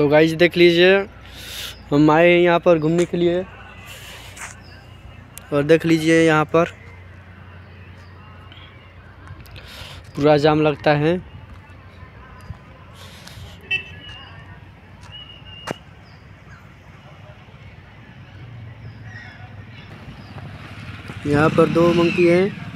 तो गाइज़ देख लीजिए, हम आए हैं यहाँ पर घूमने के लिए। और देख लीजिए यहाँ पर पूरा जाम लगता है। यहाँ पर दो मंकी हैं।